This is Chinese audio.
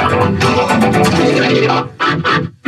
Thank you.